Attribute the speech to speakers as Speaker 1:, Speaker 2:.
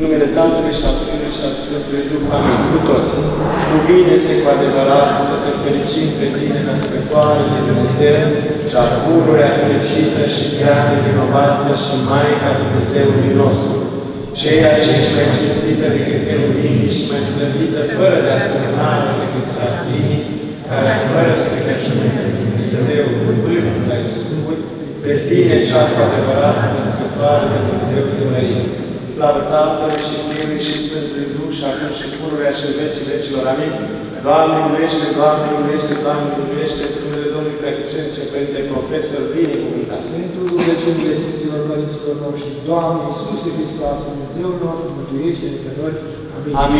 Speaker 1: În numele Tatălui și al Fiului și al Sfântului Duh. Amin. Cu toți. Cu bine se cu adevărat să te fericim pe tine, născătoare de Dumnezeu, cea pururea fericită și prea nevinovată și Maica Dumnezeului nostru. Ceea ce ești mai cinstită decât eruvimii și mai slăvită, fără de asemănare decât serafinii, care fără stricăciune de Dumnezeu, cuvântul l-ai născut, pe tine, cea cu adevărat născătoare de Dumnezeu de mărie. Slavă Tatălui și Fiului și Sfântului Duh și acum și pururea și în vecii vecilor. Amin. Doamne, iubește, Doamne, iubește, Doamne, iubește, în numele Domnului Preacrăcențe, Părinte Profesor, binecuvântați.
Speaker 2: Pentru rugăciunile Sfinților Părinților noștri, Doamne Iisuse Hristos, Dumnezeul nostru, mântuiește-ne pe noi. Amin.
Speaker 1: Amin.